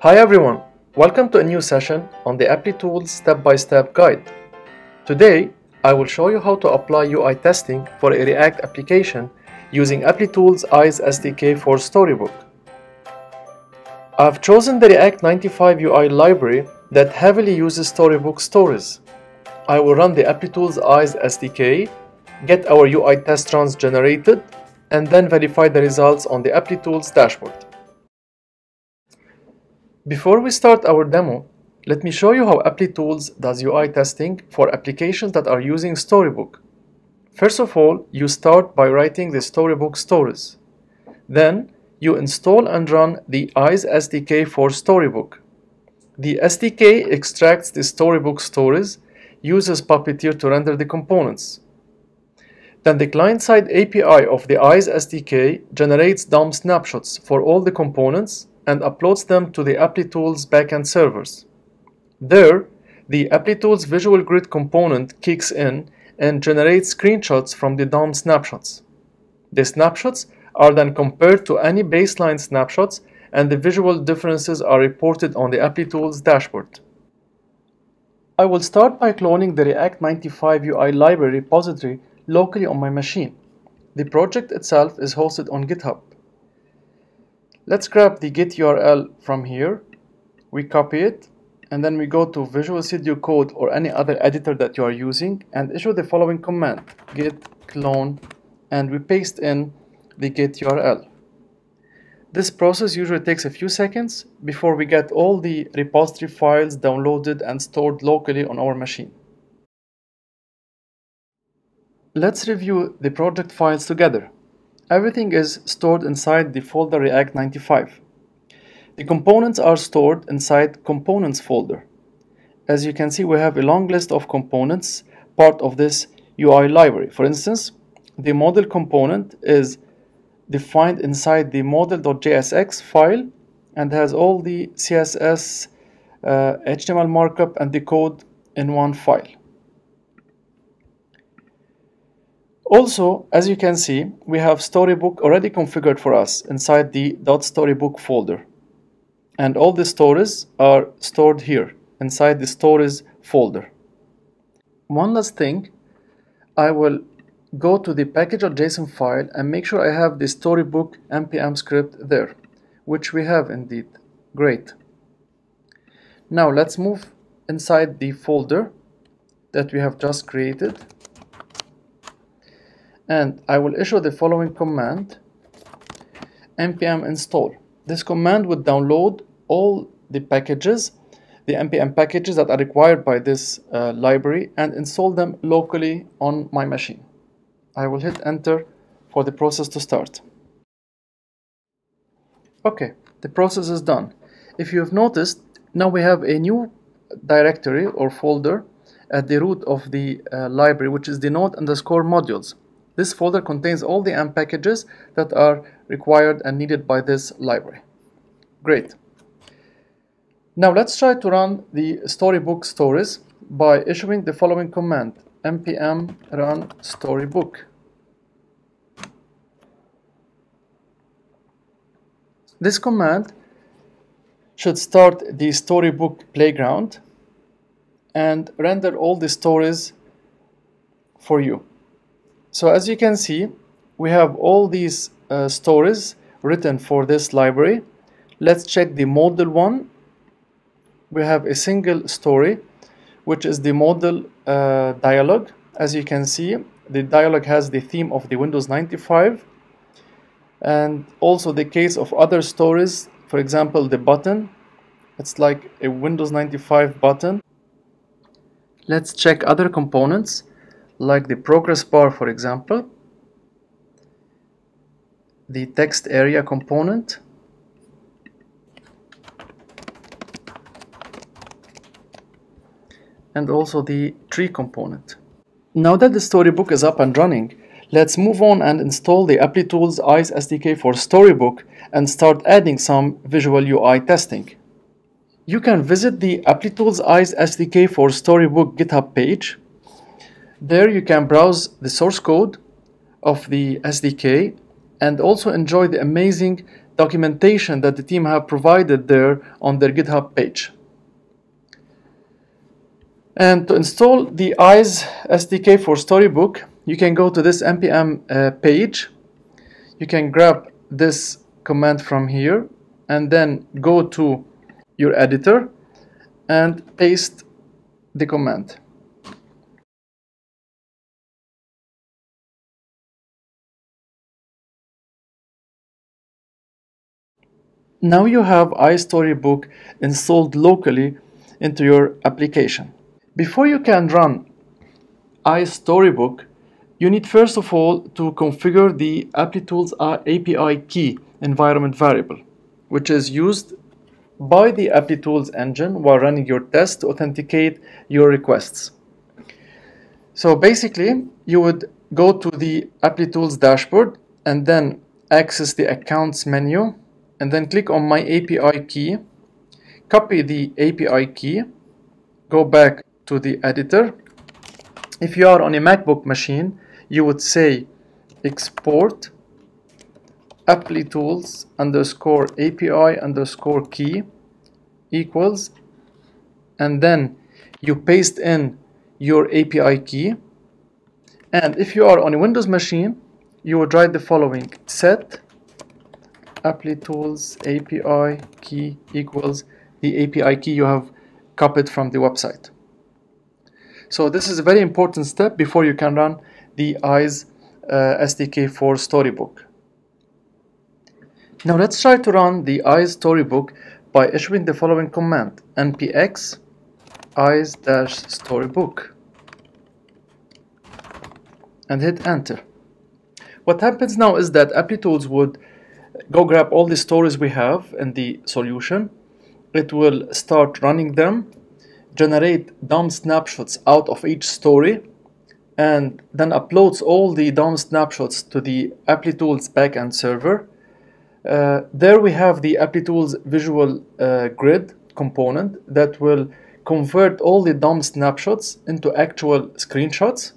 Hi everyone, welcome to a new session on the Applitools step-by-step guide. Today, I will show you how to apply UI testing for a React application using Applitools Eyes SDK for Storybook. I've chosen the React 95 UI library that heavily uses Storybook stories. I will run the Applitools Eyes SDK, get our UI test runs generated, and then verify the results on the ApplyTools dashboard. Before we start our demo, let me show you how Applitools does UI testing for applications that are using Storybook. First of all, you start by writing the Storybook stories. Then, you install and run the Eyes SDK for Storybook. The SDK extracts the Storybook stories, uses Puppeteer to render the components. Then the client-side API of the Eyes SDK generates DOM snapshots for all the components and uploads them to the Applitools backend servers. There, the Applitools Visual Grid component kicks in and generates screenshots from the DOM snapshots. The snapshots are then compared to any baseline snapshots and the visual differences are reported on the Applitools dashboard. I will start by cloning the React 95 UI library repository locally on my machine. The project itself is hosted on GitHub. Let's grab the git URL from here, we copy it, and then we go to Visual Studio Code or any other editor that you are using and issue the following command, git clone, and we paste in the git URL. This process usually takes a few seconds before we get all the repository files downloaded and stored locally on our machine. Let's review the project files together. Everything is stored inside the folder React 95. The components are stored inside Components folder. As you can see, we have a long list of components part of this UI library. For instance, the model component is defined inside the model.jsx file and has all the CSS, uh, HTML markup and the code in one file. Also, as you can see, we have Storybook already configured for us inside the .storybook folder. And all the stories are stored here inside the stories folder. One last thing, I will go to the package.json file and make sure I have the storybook npm script there, which we have indeed. Great. Now let's move inside the folder that we have just created and I will issue the following command npm install. This command would download all the packages, the npm packages that are required by this uh, library and install them locally on my machine. I will hit enter for the process to start. Okay, the process is done. If you have noticed, now we have a new directory or folder at the root of the uh, library, which is the node underscore modules. This folder contains all the npm packages that are required and needed by this library. Great. Now let's try to run the storybook stories by issuing the following command npm run storybook. This command should start the storybook playground and render all the stories for you. So as you can see, we have all these uh, stories written for this library. Let's check the model one. We have a single story, which is the model uh, dialog. As you can see, the dialog has the theme of the Windows 95 and also the case of other stories, for example, the button. It's like a Windows 95 button. Let's check other components like the progress bar for example the text area component and also the tree component. Now that the storybook is up and running, let's move on and install the Applitools Eyes SDK for Storybook and start adding some visual UI testing. You can visit the Applitools Eyes SDK for Storybook GitHub page there you can browse the source code of the SDK and also enjoy the amazing documentation that the team have provided there on their GitHub page. And to install the Eyes SDK for Storybook, you can go to this npm uh, page. You can grab this command from here and then go to your editor and paste the command. Now you have Eyes Storybook installed locally into your application. Before you can run Eyes Storybook, you need first of all to configure the Applitools API key environment variable, which is used by the Applitools engine while running your test to authenticate your requests. So basically, you would go to the Applitools dashboard and then access the accounts menu and then click on my API key, copy the API key, go back to the editor. If you are on a MacBook machine, you would say export applitools underscore API underscore key equals and then you paste in your API key. And if you are on a Windows machine you would write the following set applitools API key equals the API key you have copied from the website. So this is a very important step before you can run the eyes uh, SDK for Storybook. Now let's try to run the eyes Storybook by issuing the following command npx eyes-storybook and hit enter. What happens now is that Applitools would go grab all the stories we have in the solution. It will start running them, generate DOM snapshots out of each story, and then uploads all the DOM snapshots to the Applitools backend server. Uh, there we have the Applitools visual uh, grid component that will convert all the DOM snapshots into actual screenshots.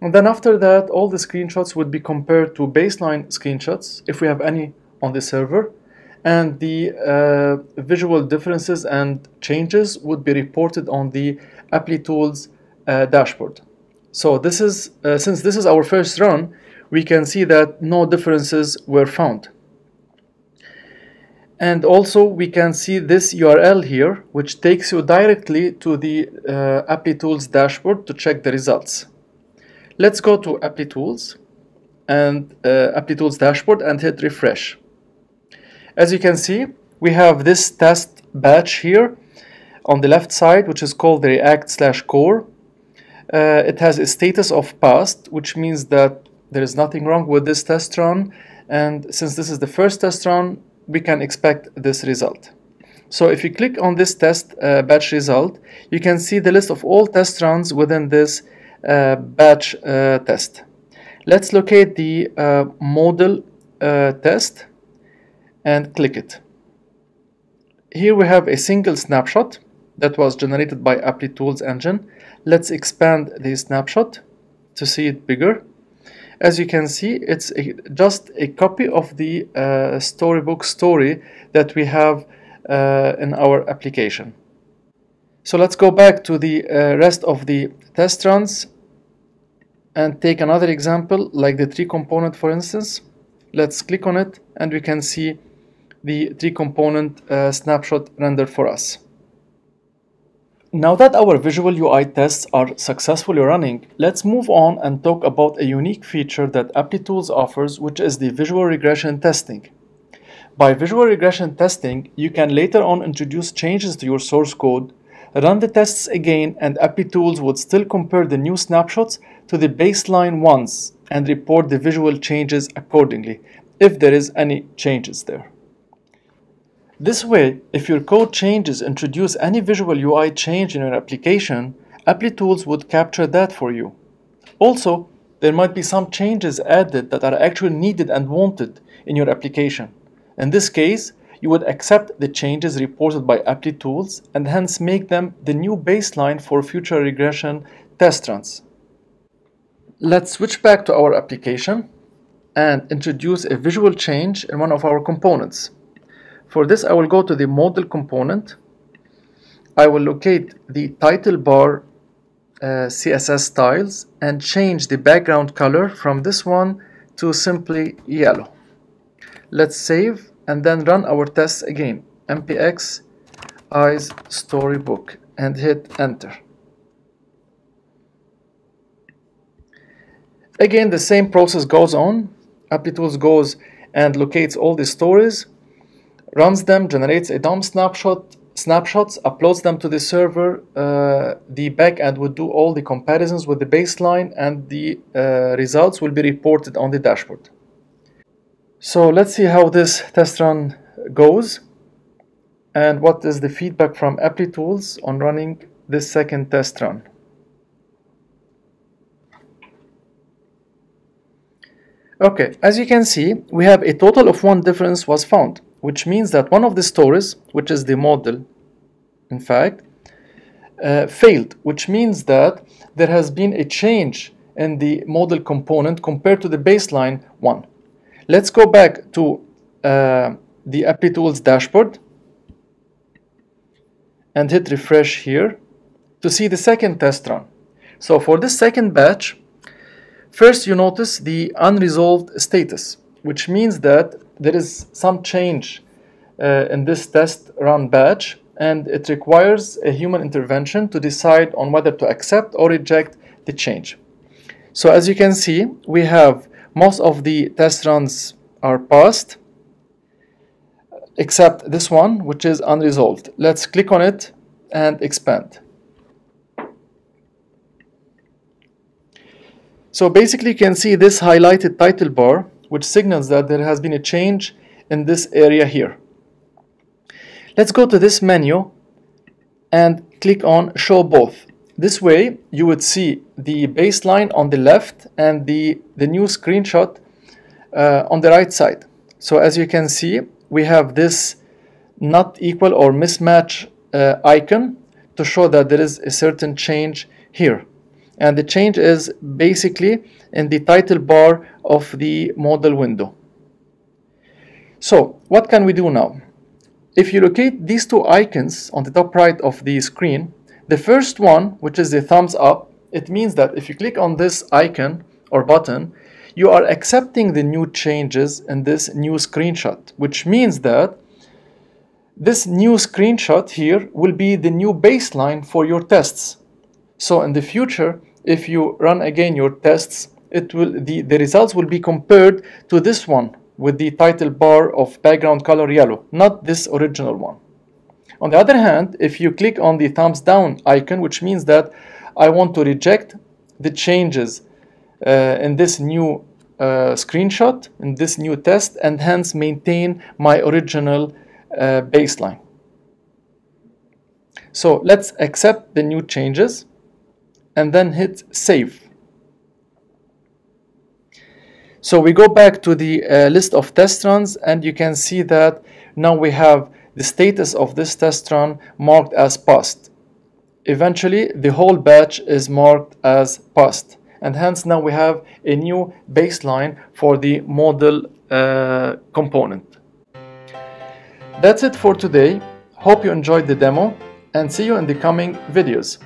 And then after that, all the screenshots would be compared to baseline screenshots, if we have any on the server, and the uh, visual differences and changes would be reported on the Applitools uh, dashboard. So this is, uh, since this is our first run, we can see that no differences were found. And also we can see this URL here, which takes you directly to the uh, Applitools dashboard to check the results. Let's go to Applitools and uh, dashboard and hit refresh. As you can see, we have this test batch here on the left side, which is called the React slash core. Uh, it has a status of passed, which means that there is nothing wrong with this test run. And since this is the first test run, we can expect this result. So if you click on this test uh, batch result, you can see the list of all test runs within this batch uh, test. Let's locate the uh, model uh, test and click it. Here we have a single snapshot that was generated by Applitools engine. Let's expand the snapshot to see it bigger. As you can see, it's a, just a copy of the uh, storybook story that we have uh, in our application. So let's go back to the uh, rest of the test runs and take another example like the tree component for instance. Let's click on it and we can see the three component uh, snapshot rendered for us. Now that our visual UI tests are successfully running, let's move on and talk about a unique feature that Applitools offers, which is the visual regression testing. By visual regression testing, you can later on introduce changes to your source code, run the tests again, and Applitools would still compare the new snapshots to the baseline ones and report the visual changes accordingly, if there is any changes there. This way, if your code changes introduce any visual UI change in your application, Applitools would capture that for you. Also, there might be some changes added that are actually needed and wanted in your application. In this case, you would accept the changes reported by Applitools and hence make them the new baseline for future regression test runs. Let's switch back to our application and introduce a visual change in one of our components. For this I will go to the model component. I will locate the title bar uh, CSS styles and change the background color from this one to simply yellow. Let's save and then run our tests again. npx eyes storybook and hit enter. Again, the same process goes on. Applitools goes and locates all the stories, runs them, generates a DOM snapshot, snapshots, uploads them to the server. Uh, the backend would do all the comparisons with the baseline, and the uh, results will be reported on the dashboard. So let's see how this test run goes and what is the feedback from Applitools on running this second test run. Okay, as you can see, we have a total of one difference was found, which means that one of the stories, which is the model, in fact, uh, failed, which means that there has been a change in the model component compared to the baseline one. Let's go back to uh, the Applitools dashboard and hit refresh here to see the second test run. So for this second batch, First, you notice the unresolved status, which means that there is some change uh, in this test run batch and it requires a human intervention to decide on whether to accept or reject the change. So as you can see, we have most of the test runs are passed except this one, which is unresolved. Let's click on it and expand. So basically you can see this highlighted title bar which signals that there has been a change in this area here. Let's go to this menu and click on show both. This way you would see the baseline on the left and the, the new screenshot uh, on the right side. So as you can see we have this not equal or mismatch uh, icon to show that there is a certain change here and the change is basically in the title bar of the model window. So what can we do now? If you locate these two icons on the top right of the screen, the first one, which is the thumbs up, it means that if you click on this icon or button, you are accepting the new changes in this new screenshot, which means that this new screenshot here will be the new baseline for your tests. So in the future, if you run again your tests, it will the, the results will be compared to this one with the title bar of background color yellow, not this original one. On the other hand, if you click on the thumbs down icon, which means that I want to reject the changes uh, in this new uh, screenshot, in this new test, and hence maintain my original uh, baseline. So let's accept the new changes and then hit save. So we go back to the uh, list of test runs and you can see that now we have the status of this test run marked as passed. Eventually the whole batch is marked as passed and hence now we have a new baseline for the model uh, component. That's it for today. Hope you enjoyed the demo and see you in the coming videos.